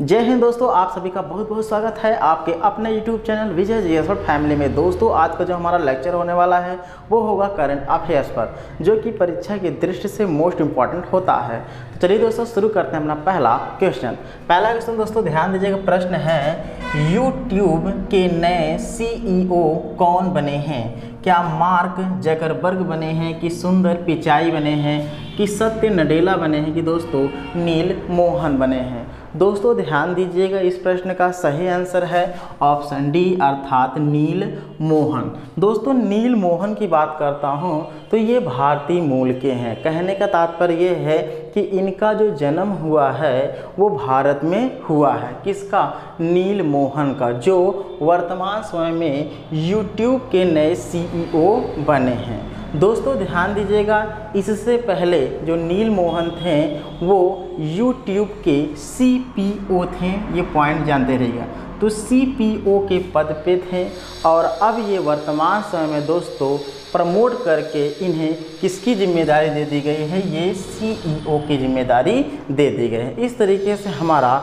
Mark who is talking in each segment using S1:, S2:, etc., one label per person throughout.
S1: जय हिंद दोस्तों, आप सभी का बहुत बहुत स्वागत है आपके अपने YouTube channel Vijay ji family में। दोस्तों, आज का जो हमारा लेक्चर होने वाला है, वो होगा करंट अफेयर्स पर, जो कि परीक्षा की दृष्टि से मोस्ट इंपॉर्टेंट होता है। तो चलिए दोस्तों, शुरू करते हैं अपना पहला क्वेश्चन पहला क्वेश्चन दोस्तों, ध्यान दीजिएगा, प्रश्न है यूट्यूब के नए सीईओ कौन बने हैं? क्या मार्क जकरबर्ग बने हैं, कि सुंदर पिचाई बने हैं, कि सत्य नडेला बने हैं, कि दोस्तों, नील मोहन बने हैं? दोस्तों, ध्यान दीजिएगा इस प्रश्न का सही आंसर है ऑप्शन डी, अर्थात नील मोहन। दोस्तों, नील मोहन की बात करता हूँ तो ये भारतीय मूल के हैं। कहने का तात्पर्य ये है कि इनका जो जन्म हुआ है, वो भारत में हुआ है। किसका? नील मोहन का, जो वर्तमान समय में यूट्यूब के नए सीईओ बने हैं। दोस्तों, ध्यान दीजिएगा, इससे पहले जो नील मोहन थे वो यूट्यूब के सीपीओ थे, ये पॉइंट जानते रहिएगा। तो सीपीओ के पद पे थे, और अब ये वर्तमान समय में दोस्तों, प्रमोट करके इन्हें किसकी ज़िम्मेदारी दे दी गई है? ये सीईओ की ज़िम्मेदारी दे दी गई है। इस तरीके से हमारा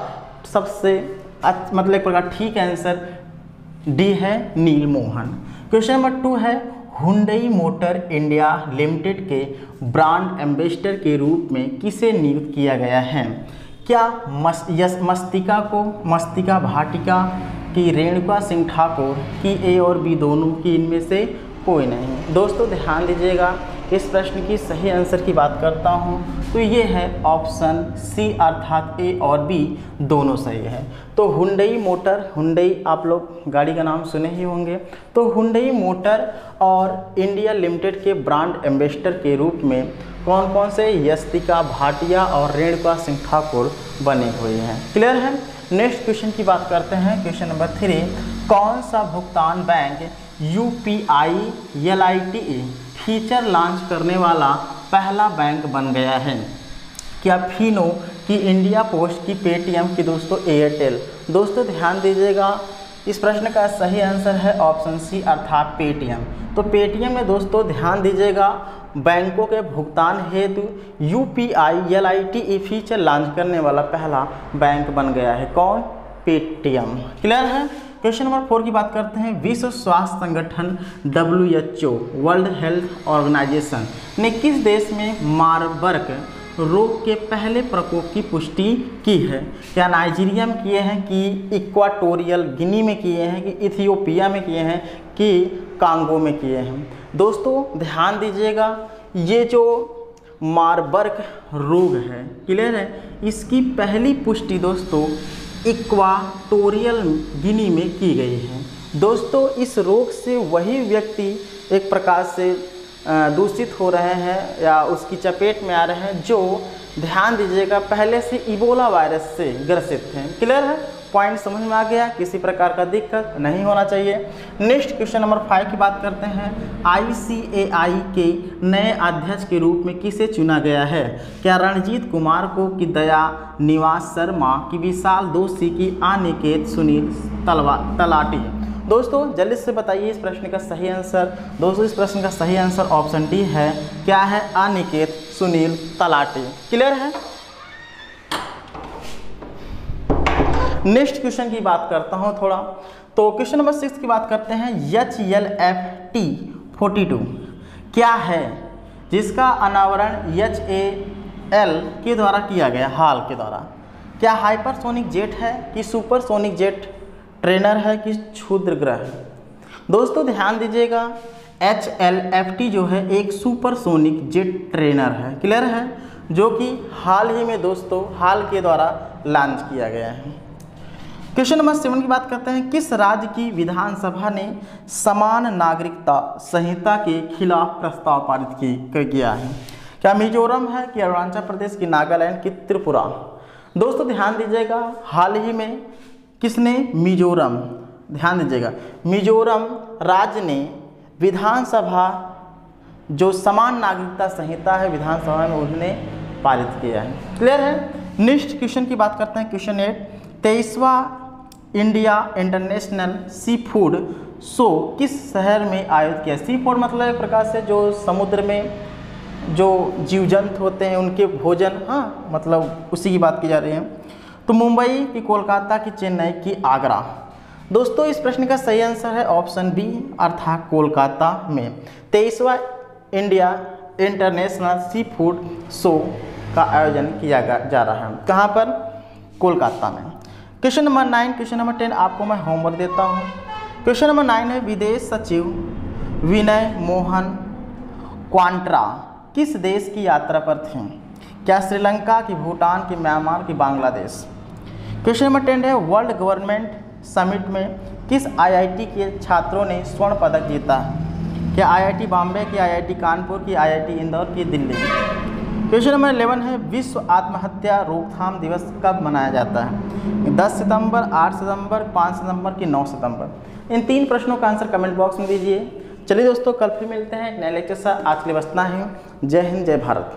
S1: सबसे मतलब एक प्रकार ठीक आंसर डी है Neal Mohan. Question number two है हुंडई मोटर इंडिया लिमिटेड के ब्रांड एम्बेसडर के रूप में किसे नियुक्त किया गया है? क्या मस, यस मस्तिका को मस्तिका भाटिका की रेणुका सिंह ठाकुर की ए और बी दोनों की इनमें से कोई नहीं? दोस्तों ध्यान दीजिएगा इस प्रश्न की सही आंसर की बात करता हूँ तो ये है ऑप्शन सी अर्थात ए और बी, दोनों सही है। तो हुंडई मोटर, हुंडई आप लोग गाड़ी का नाम सुने ही होंगे। तो हुंडई मोटर और इंडिया लिमिटेड के ब्रांड एम्बेसडर के रूप में कौन कौन से यस्तिका, भाटिया और रेणुका सिंह ठाकुर बने हुए हैं? क्लियर है? नेक्स्ट क्वेश्चन की बात करते हैं। क्वेश्चन नंबर थ्री कौन सा भुगतान bank U P I L I T feature launch करने वाला पहला बैंक बन गया है। क्या फिनो की इंडिया पोस्ट की पेटीएम की दोस्तों एयरटेल? दोस्तों, ध्यान दीजिएगा, इस प्रश्न का सही आंसर है ऑप्शन सी, अर्थात पेटीएम। तो पेटीएम में दोस्तों, ध्यान दीजिएगा, बैंकों के भुगतान हेतु U P I, L I T E feature launch करने वाला पहला बैंक बन गया है। कौन? पेटीएम। क्लियर है? क्वेश्चन नंबर फोर की बात करते हैं। विश्व स्वास्थ्य संगठन W H O world health organization ने किस देश में मारबर्ग रोग के पहले प्रकोप की पुष्टि की है? क्या नाइजीरिया में किए हैं कि इक्वाटोरियल गिनी में किए हैं कि इथियोपिया में किए हैं कि कांगो में किए हैं? दोस्तों, ध्यान दीजिएगा, ये जो मारबर्ग रोग है, क्लियर है? इसकी पहली पुष्टि दोस्तों इक्वाटोरियल गिनी में की गई है। दोस्तों, इस रोग से वही व्यक्ति एक प्रकार से दूषित हो रहे हैं या उसकी चपेट में आ रहे हैं जो, ध्यान दीजिएगा, पहले से इबोला वायरस से ग्रसित हैं। क्लियर है? पॉइंट समझ में आ गया, किसी प्रकार का दिक्कत नहीं होना चाहिए। नेक्स्ट क्वेश्चन नंबर फाइव की बात करते हैं। आईसीएआई के नए अध्यक्ष के रूप में किसे चुना गया है? क्या रणजीत कुमार को कि दया, निवास शर्मा की विशाल दोषी की अनिकेत, सुनील तलवा, तलाटी? दोस्तों, जल्दी से बताइए इस प्रश्न का सही आंसर। दोस्तों, इस प्रश्न का सही आंसर ऑप्शन डी है, क्या है अनिकेत, सुनील तलाटी? क्लियर है? नेक्स्ट क्वेश्चन की बात करता हूँ थोड़ा। तो क्वेश्चन नंबर सिक्स की बात करते हैं H L F T forty two. क्या है? जिसका अनावरण एच ए एल के द्वारा किया गया, हाल के द्वारा। क्या हाइपरसोनिक जेट है कि सुपरसोनिक जेट ट्रेनर है कि क्षुद्र ग्रह दोस्तों, ध्यान दीजिएगा एच एल एफ़ टी जो है, एक सुपरसोनिक जेट ट्रेनर है। क्लियर है? जो कि हाल ही में दोस्तों, हाल के द्वारा लॉन्च किया गया है। क्वेश्चन नंबर सेवन की बात करते हैं। किस राज्य की विधानसभा ने समान नागरिकता संहिता के खिलाफ प्रस्ताव पारित किया है? क्या मिजोरम है कि अरुणाचल प्रदेश, की नागालैंड, की त्रिपुरा? दोस्तों, ध्यान दीजिएगा, हाल ही में किसने मिजोरम, ध्यान दीजिएगा, मिजोरम राज्य ने विधानसभा, जो समान नागरिकता संहिता है विधानसभा में, उन्होंने पारित किया है। क्लियर है? नेक्स्ट क्वेश्चन की बात करते हैं, क्वेश्चन एट, तेईसवा India international seafood show किस शहर में आयोजित किया? सी फ़ूड मतलब एक प्रकार से जो समुद्र में जो जीव जंतु होते हैं, उनके भोजन हाँ मतलब उसी की बात की जा रही है। तो मुंबई की कोलकाता की चेन्नई की आगरा। दोस्तों, इस प्रश्न का सही आंसर है ऑप्शन बी, अर्थात कोलकाता में। तेईसवा India international seafood show का आयोजन किया जा रहा है। कहाँ पर? कोलकाता में। Question number nine question number ten आपको मैं होमवर्क देता हूँ। क्वेश्चन नंबर नाइन है, विदेश सचिव विनय मोहन क्वांट्रा। किस देश की यात्रा पर थे? क्या श्रीलंका की, भूटान की, म्यांमार की, बांग्लादेश? क्वेश्चन नंबर टेन है वर्ल्ड गवर्नमेंट समिट में किस आईआईटी के छात्रों ने स्वर्ण पदक जीता? क्या आईआईटी बॉम्बे की आईआईटी कानपुर की आईआईटी इंदौर की, दिल्ली? क्वेश्चन नंबर इलेवन है, विश्व आत्महत्या रोकथाम दिवस कब मनाया जाता है? 10 सितंबर 8 सितंबर 5 सितंबर कि 9 सितंबर? इन तीन प्रश्नों का आंसर कमेंट बॉक्स में दीजिए। चलिए दोस्तों, कल फिर मिलते हैं। नए लेक्चर से आज के लिए बचना है। जय हिंद, जय भारत।